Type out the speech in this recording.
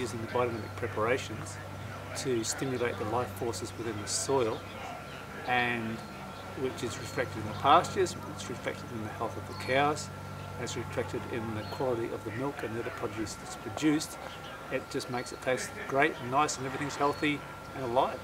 using the biodynamic preparations to stimulate the life forces within the soil and which is reflected in the pastures, it's reflected in the health of the cows, it's reflected in the quality of the milk and the other produce that's produced. It just makes it taste great and nice and everything's healthy and alive.